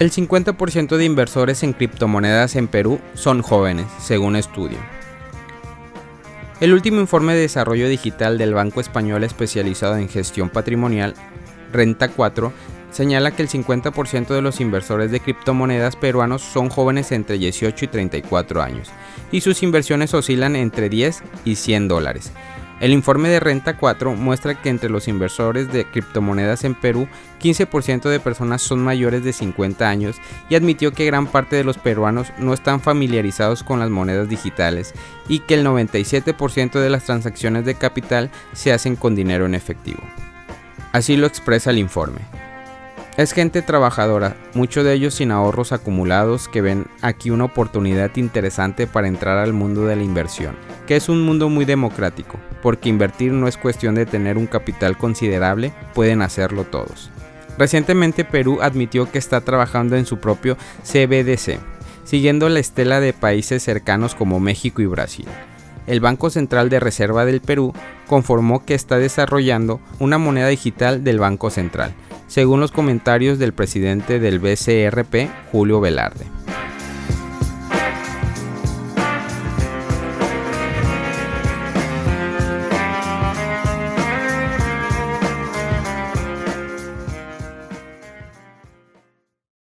El 50% de inversores en criptomonedas en Perú son jóvenes, según estudio. El último informe de desarrollo digital del Banco Español especializado en gestión patrimonial, Renta 4, señala que el 50% de los inversores de criptomonedas peruanos son jóvenes entre 18 y 34 años, y sus inversiones oscilan entre 10 y 100 dólares, el informe de Renta 4 muestra que entre los inversores de criptomonedas en Perú, 15% de personas son mayores de 50 años y admitió que gran parte de los peruanos no están familiarizados con las monedas digitales y que el 97% de las transacciones de capital se hacen con dinero en efectivo. Así lo expresa el informe. Es gente trabajadora, muchos de ellos sin ahorros acumulados que ven aquí una oportunidad interesante para entrar al mundo de la inversión, que es un mundo muy democrático, porque invertir no es cuestión de tener un capital considerable, pueden hacerlo todos. Recientemente Perú admitió que está trabajando en su propio CBDC, siguiendo la estela de países cercanos como México y Brasil. El Banco Central de Reserva del Perú conformó que está desarrollando una moneda digital del Banco Central, según los comentarios del presidente del BCRP, Julio Velarde.